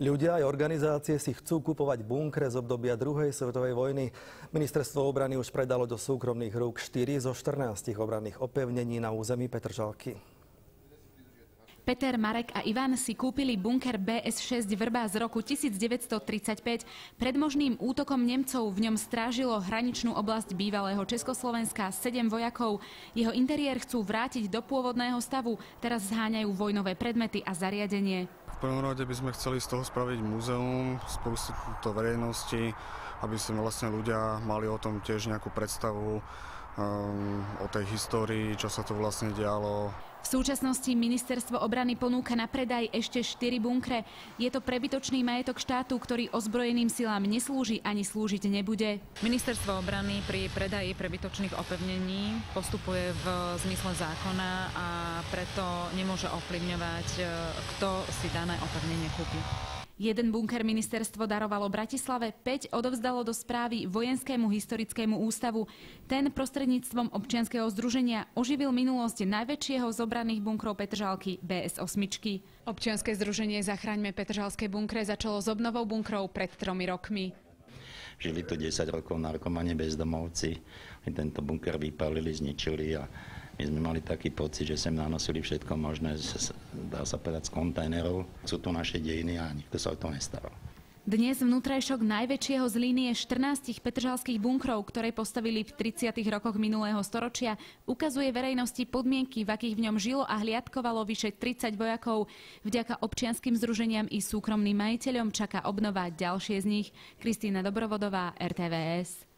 Ľudia aj organizácie si chcú kupovať bunkre z obdobia druhej svetovej vojny. Ministerstvo obrany už predalo do súkromných rúk 4 zo 14 obranných opevnení na území Petržalky. Peter, Marek a Ivan si kúpili bunker BS-6 Vrba z roku 1935. Pred možným útokom Nemcov v ňom strážilo hraničnú oblasť bývalého Československa 7 vojakov. Jeho interiér chcú vrátiť do pôvodného stavu. Teraz zháňajú vojnové predmety a zariadenie. Prvom rade by sme chceli z toho spraviť múzeum, spustiť to verejnosti, aby si vlastne ľudia mali o tom tiež nejakú predstavu um, o tej histórii, čo sa to vlastne dialo. V súčasnosti ministerstvo obrany ponúka na predaj ešte 4 bunkre. Je to prebytočný majetok štátu, ktorý ozbrojeným silám neslúži ani slúžiť nebude. Ministerstvo obrany pri predaji prebytočných opevnení postupuje v zmysle zákona a preto nemôže ovplyvňovať, e, kto si dané opevnenie kúpi. Jeden bunker ministerstvo darovalo Bratislave, 5 odovzdalo do správy Vojenskému historickému ústavu. Ten prostredníctvom občianskeho združenia oživil minulosť najväčšieho z obraných bunkrov Petržalky BS-8. Občianske združenie Zachraňme Petržalské bunkre začalo s obnovou bunkrov pred tromi rokmi. Žili tu 10 rokov narkomane bezdomovci, aj tento bunker vypalili, zničili a my sme mali taký pocit, že sem nanosili všetko možné, dá sa povedať, z kontajnerov. Sú to naše dejiny a nikto sa o to nestaral. Dnes vnútrajšok najväčšieho z línie 14 petržalských bunkrov, ktoré postavili v 30. rokoch minulého storočia, ukazuje verejnosti podmienky, v akých v ňom žilo a hliadkovalo vyše 30 vojakov. Vďaka občianským združeniam i súkromným majiteľom čaká obnova ďalšie z nich. Kristýna Dobrovodová, RTVS.